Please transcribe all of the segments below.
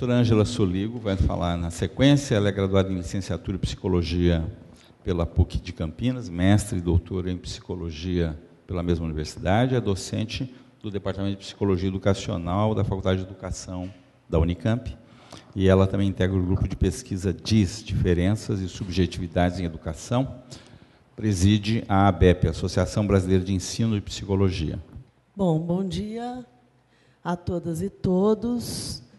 professora Ângela Soligo vai falar na sequência. Ela é graduada em licenciatura em psicologia pela PUC de Campinas, mestre e doutora em psicologia pela mesma universidade, é docente do Departamento de Psicologia Educacional da Faculdade de Educação da Unicamp. E ela também integra o grupo de pesquisa DIS, Diferenças e Subjetividades em Educação. Preside a ABEP, Associação Brasileira de Ensino e Psicologia. Bom, bom dia a todas e todos.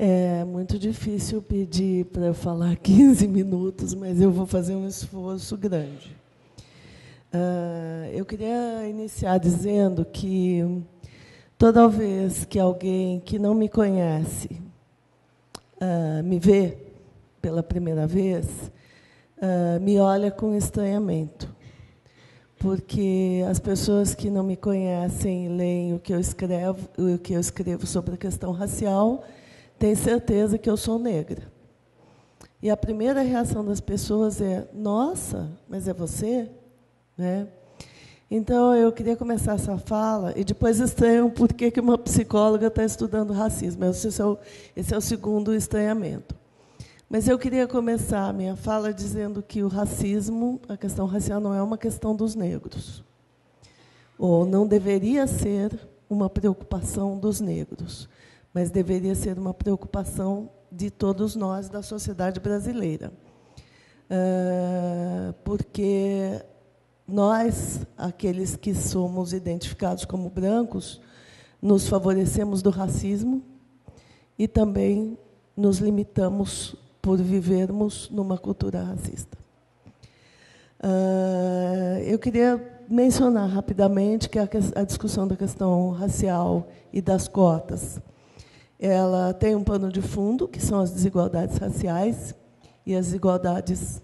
É muito difícil pedir para falar 15 minutos, mas eu vou fazer um esforço grande. Uh, eu queria iniciar dizendo que toda vez que alguém que não me conhece uh, me vê pela primeira vez, uh, me olha com estranhamento. Porque as pessoas que não me conhecem leem o que eu escrevo, o que eu escrevo sobre a questão racial, tem certeza que eu sou negra. E a primeira reação das pessoas é: Nossa, mas é você? Né? Então, eu queria começar essa fala, e depois estranham por que uma psicóloga está estudando racismo. Esse é, o, esse é o segundo estranhamento. Mas eu queria começar a minha fala dizendo que o racismo, a questão racial, não é uma questão dos negros. Ou não deveria ser uma preocupação dos negros mas deveria ser uma preocupação de todos nós da sociedade brasileira. Uh, porque nós, aqueles que somos identificados como brancos, nos favorecemos do racismo e também nos limitamos por vivermos numa cultura racista. Uh, eu queria mencionar rapidamente que a discussão da questão racial e das cotas ela tem um pano de fundo, que são as desigualdades raciais e as desigualdades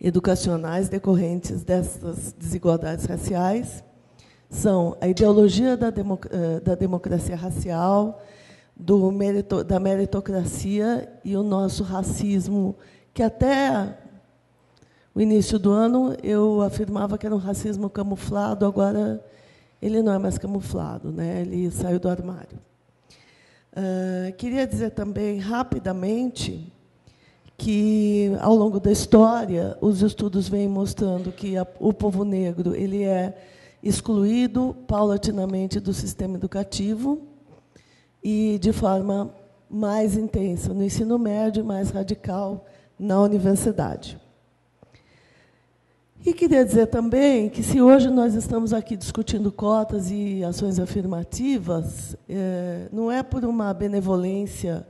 educacionais decorrentes dessas desigualdades raciais. São a ideologia da, democ eh, da democracia racial, merito, da meritocracia e o nosso racismo, que até o início do ano eu afirmava que era um racismo camuflado, agora ele não é mais camuflado, né? ele saiu do armário. Uh, queria dizer também, rapidamente, que, ao longo da história, os estudos vêm mostrando que a, o povo negro ele é excluído paulatinamente do sistema educativo e de forma mais intensa no ensino médio, mais radical na universidade. E queria dizer também que, se hoje nós estamos aqui discutindo cotas e ações afirmativas, é, não é por uma benevolência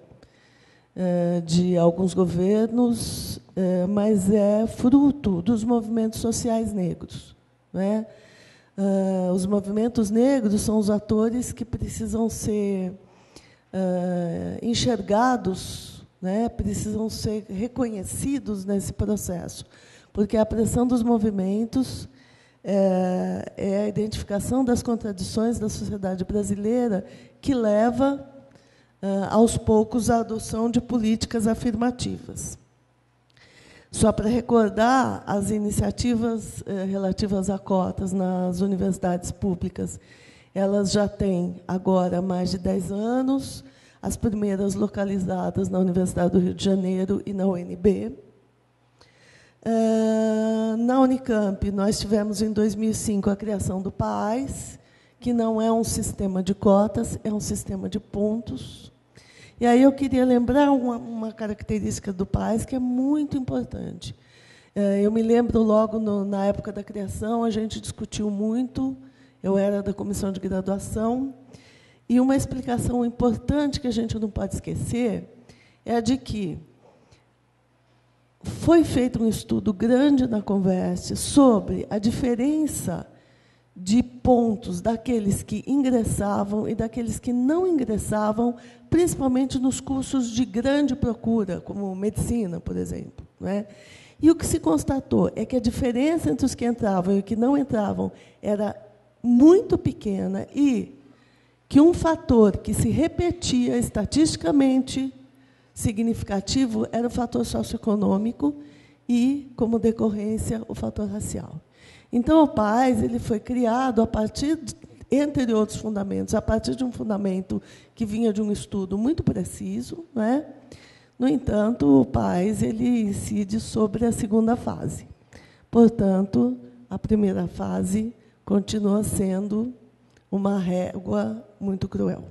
é, de alguns governos, é, mas é fruto dos movimentos sociais negros. Né? É, os movimentos negros são os atores que precisam ser é, enxergados, né? precisam ser reconhecidos nesse processo porque a pressão dos movimentos é, é a identificação das contradições da sociedade brasileira que leva, é, aos poucos, à adoção de políticas afirmativas. Só para recordar, as iniciativas é, relativas a cotas nas universidades públicas, elas já têm agora mais de 10 anos, as primeiras localizadas na Universidade do Rio de Janeiro e na UNB. Uh, na Unicamp, nós tivemos em 2005 a criação do PAIS, que não é um sistema de cotas, é um sistema de pontos. E aí eu queria lembrar uma, uma característica do PAIS que é muito importante. Uh, eu me lembro logo no, na época da criação, a gente discutiu muito, eu era da comissão de graduação, e uma explicação importante que a gente não pode esquecer é a de que foi feito um estudo grande na conversa sobre a diferença de pontos daqueles que ingressavam e daqueles que não ingressavam, principalmente nos cursos de grande procura, como medicina, por exemplo. Né? E o que se constatou é que a diferença entre os que entravam e os que não entravam era muito pequena e que um fator que se repetia estatisticamente significativo era o fator socioeconômico e, como decorrência, o fator racial. Então, o PAIS ele foi criado a partir entre outros fundamentos, a partir de um fundamento que vinha de um estudo muito preciso. Né? No entanto, o PAIS ele incide sobre a segunda fase. Portanto, a primeira fase continua sendo uma régua muito cruel.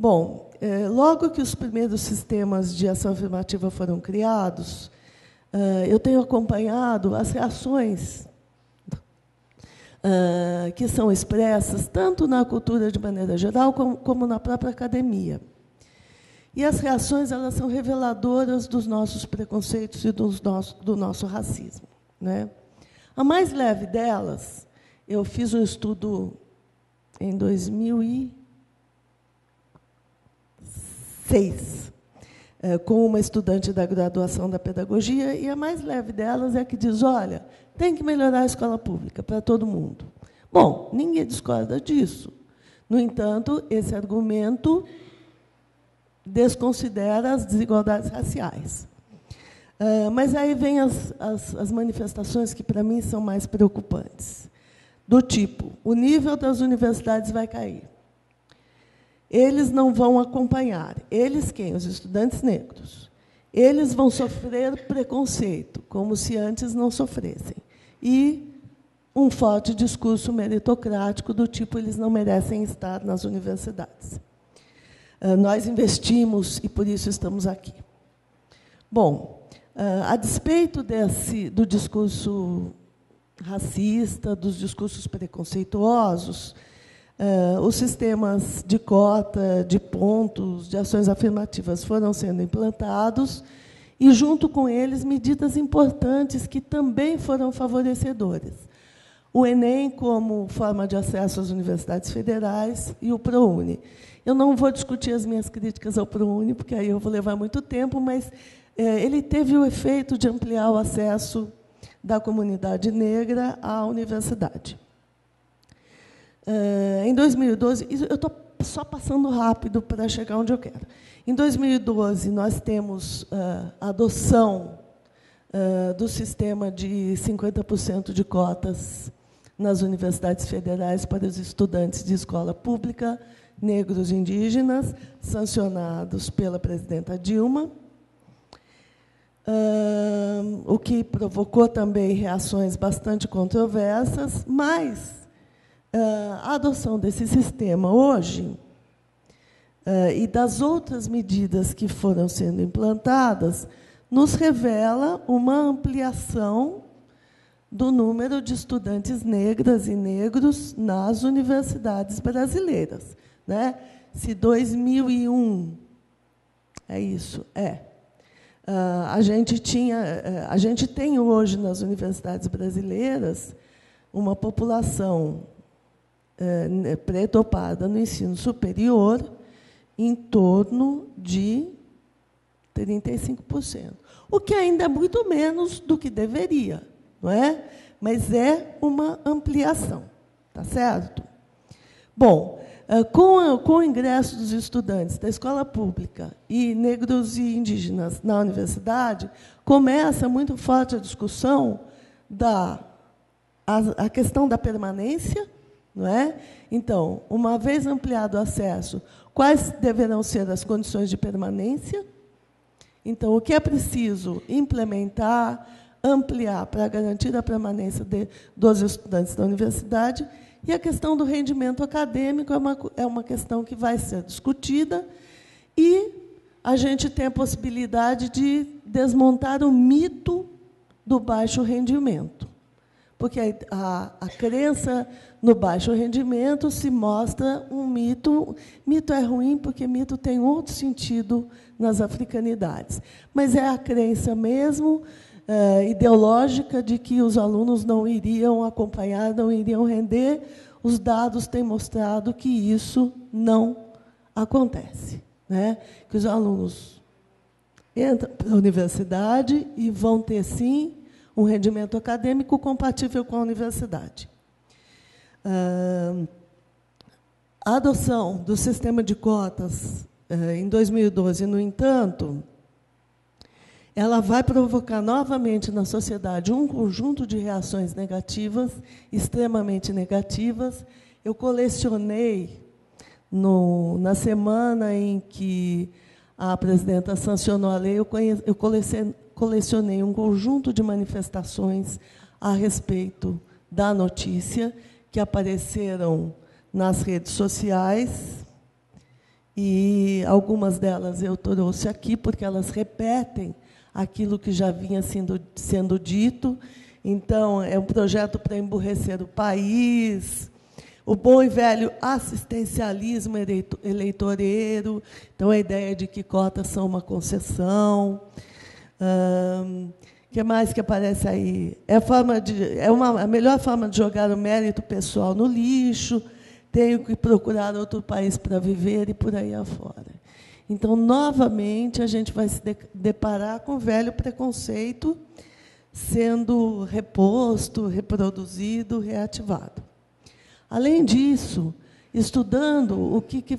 Bom, é, logo que os primeiros sistemas de ação afirmativa foram criados, é, eu tenho acompanhado as reações é, que são expressas tanto na cultura de maneira geral como, na própria academia. E as reações elas são reveladoras dos nossos preconceitos e dos nosso, do nosso racismo. Né? A mais leve delas, eu fiz um estudo em 2006, é, com uma estudante da graduação da pedagogia, e a mais leve delas é a que diz: olha, tem que melhorar a escola pública para todo mundo. Bom, ninguém discorda disso. No entanto, esse argumento desconsidera as desigualdades raciais. Uh, mas aí vem as, as, as manifestações que, para mim, são mais preocupantes do tipo: o nível das universidades vai cair. Eles não vão acompanhar. Eles quem? Os estudantes negros. Eles vão sofrer preconceito, como se antes não sofressem. E um forte discurso meritocrático do tipo eles não merecem estar nas universidades. Ah, nós investimos e por isso estamos aqui. Bom, ah, a despeito desse, do discurso racista, dos discursos preconceituosos, uh, os sistemas de cota, de pontos, de ações afirmativas foram sendo implantados e, junto com eles, medidas importantes que também foram favorecedoras. O Enem como forma de acesso às universidades federais e o ProUni. Eu não vou discutir as minhas críticas ao ProUni, porque aí eu vou levar muito tempo, mas é, ele teve o efeito de ampliar o acesso da comunidade negra à universidade. Eh, em 2012, eu estou só passando rápido para chegar onde eu quero. Em 2012, nós temos eh, a adoção eh, do sistema de 50% de cotas nas universidades federais para os estudantes de escola pública, negros e indígenas, sancionados pela presidenta Dilma o que provocou também reações bastante controversas, mas a adoção desse sistema hoje e das outras medidas que foram sendo implantadas nos revela uma ampliação do número de estudantes negras e negros nas universidades brasileiras. Né? Se 2001 é isso, é ah, a gente tinha, eh, a gente tem hoje nas universidades brasileiras uma população é, pré-topada no ensino superior em torno de 35%, o que ainda é muito menos do que deveria, não é? Mas é uma ampliação, tá certo? Bom, ah, com, com o ingresso dos estudantes da escola pública e negros e indígenas na universidade, começa muito forte a discussão da a, a questão da permanência, não é? Então, uma vez ampliado o acesso, quais deverão ser as condições de permanência? Então, o que é preciso implementar, ampliar para garantir a permanência de, dos estudantes da universidade e a questão do rendimento acadêmico é uma, é uma questão que vai ser discutida e a gente tem a possibilidade de desmontar o mito do baixo rendimento. Porque a, a, a crença no baixo rendimento se mostra um mito. Mito é ruim porque mito tem outro sentido nas africanidades. Mas é a crença mesmo uh, ideológica de que os alunos não iriam acompanhar, não iriam render, os dados têm mostrado que isso não acontece. Né? Que os alunos entram para a universidade e vão ter, sim, um rendimento acadêmico compatível com a universidade. Uh, a adoção do sistema de cotas uh, em 2012, no entanto, ela vai provocar novamente na sociedade um conjunto de reações negativas, extremamente negativas, Eu colecionei, no, na semana em que a presidenta sancionou a lei, eu, conhe, eu colecionei um conjunto de manifestações a respeito da notícia que apareceram nas redes sociais e algumas delas eu trouxe aqui porque elas repetem aquilo que já vinha sendo, sendo dito. Então, é um projeto para emburrecer o país, o bom e velho assistencialismo eleitoreiro, então a ideia de que cotas são uma concessão. O que mais que aparece aí? É, forma de, é uma, a melhor forma de jogar o mérito pessoal no lixo, tenho que procurar outro país para viver e por aí afora. Então, novamente, a gente vai se deparar com o velho preconceito sendo reposto, reproduzido, reativado. Além disso, estudando o que, que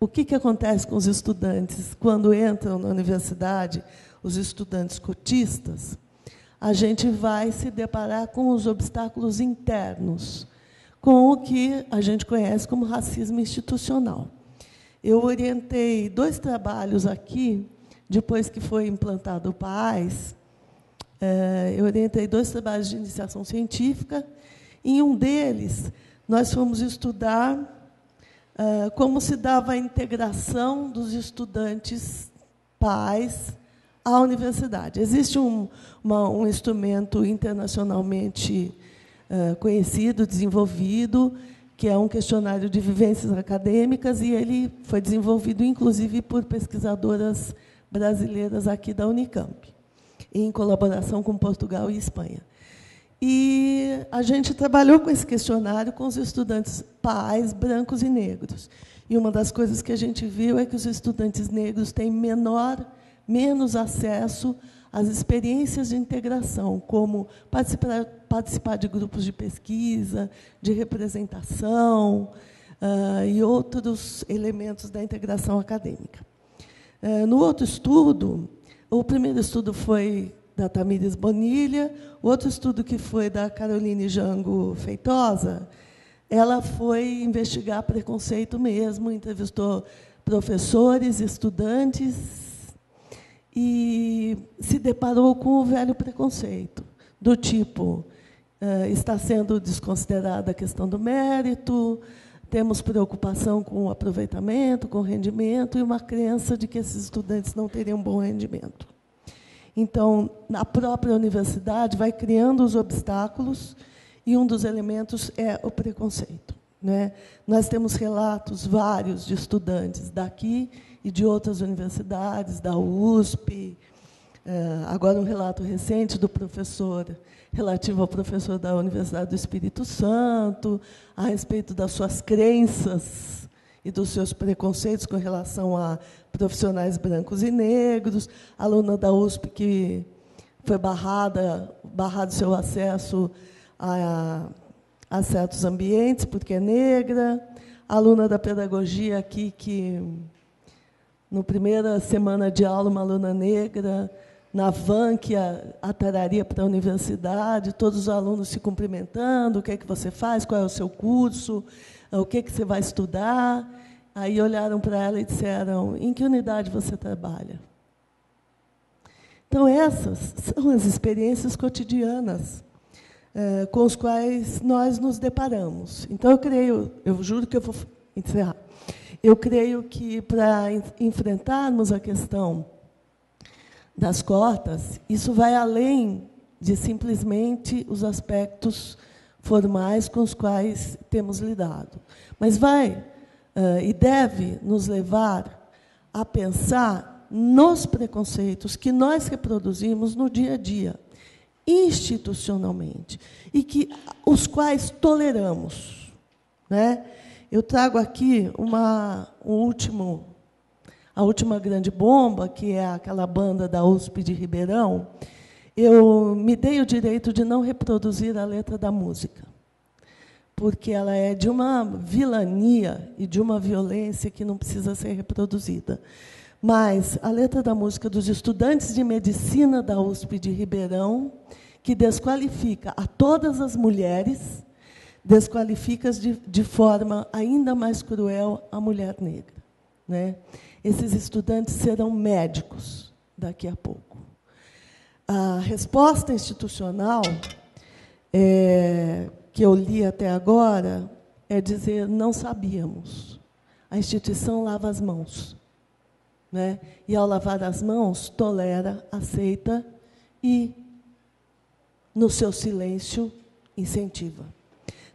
o que, que acontece com os estudantes quando entram na universidade, os estudantes cotistas, a gente vai se deparar com os obstáculos internos, com o que a gente conhece como racismo institucional. Eu orientei dois trabalhos aqui, depois que foi implantado o PAIS, é, eu orientei dois trabalhos de iniciação científica. Em um deles, nós fomos estudar é, como se dava a integração dos estudantes pais à universidade. Existe um, uma, um instrumento internacionalmente é, conhecido, desenvolvido, que é um questionário de vivências acadêmicas, e ele foi desenvolvido, inclusive, por pesquisadoras brasileiras aqui da Unicamp, em colaboração com Portugal e Espanha. E a gente trabalhou com esse questionário com os estudantes pais brancos e negros. E uma das coisas que a gente viu é que os estudantes negros têm menor, menos acesso às experiências de integração, como participar, participar de grupos de pesquisa, de representação uh, e outros elementos da integração acadêmica. Uh, no outro estudo, o primeiro estudo foi da Tamires Bonilha, o outro estudo que foi da Caroline Jango Feitosa, ela foi investigar preconceito mesmo, entrevistou professores, estudantes e se deparou com o velho preconceito, do tipo, uh, está sendo desconsiderada a questão do mérito, temos preocupação com o aproveitamento, com o rendimento e uma crença de que esses estudantes não teriam bom rendimento. Então, a própria universidade vai criando os obstáculos e um dos elementos é o preconceito. Né? Nós temos relatos vários de estudantes daqui e de outras universidades, da USP, é, agora um relato recente do professor, relativo ao professor da Universidade do Espírito Santo, a respeito das suas crenças e dos seus preconceitos com relação a profissionais brancos e negros, aluna da USP que foi barrada, barrado seu acesso a, a certos ambientes porque é negra, aluna da pedagogia aqui que no primeira semana de aula uma aluna negra na van que atraria para a universidade, todos os alunos se cumprimentando, o que é que você faz, qual é o seu curso, o que, é que você vai estudar. Aí olharam para ela e disseram, em que unidade você trabalha? Então, essas são as experiências cotidianas é, com as quais nós nos deparamos. Então, eu creio, eu juro que eu vou encerrar, eu creio que para enfrentarmos a questão das cotas, isso vai além de simplesmente os aspectos formais com os quais temos lidado. Mas vai uh, e deve nos levar a pensar nos preconceitos que nós reproduzimos no dia a dia, institucionalmente, e que os quais toleramos. Né? Eu trago aqui uma, um último a última grande bomba, que é aquela banda da USP de Ribeirão, eu me dei o direito de não reproduzir a letra da música, porque ela é de uma vilania e de uma violência que não precisa ser reproduzida. Mas a letra da música dos estudantes de medicina da USP de Ribeirão, que desqualifica a todas as mulheres desqualifica de, de forma ainda mais cruel a mulher negra. Né? Esses estudantes serão médicos daqui a pouco. A resposta institucional é, que eu li até agora é dizer não sabíamos. A instituição lava as mãos. Né? E, ao lavar as mãos, tolera, aceita e, no seu silêncio, incentiva.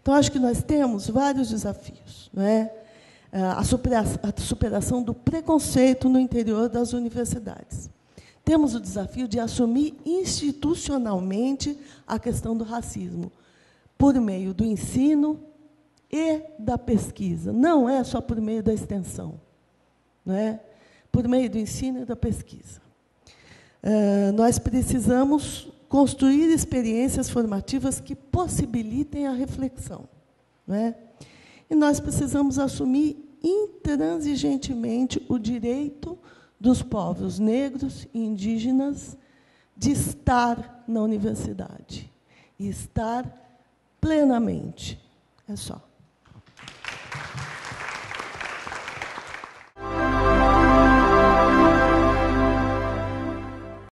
Então, acho que nós temos vários desafios. Né? A superação do preconceito no interior das universidades. Temos o desafio de assumir institucionalmente a questão do racismo, por meio do ensino e da pesquisa. Não é só por meio da extensão. Não é? Por meio do ensino e da pesquisa. Uh, nós precisamos construir experiências formativas que possibilitem a reflexão. Não é? E nós precisamos assumir intransigentemente o direito dos povos negros e indígenas de estar na universidade e estar plenamente. É só.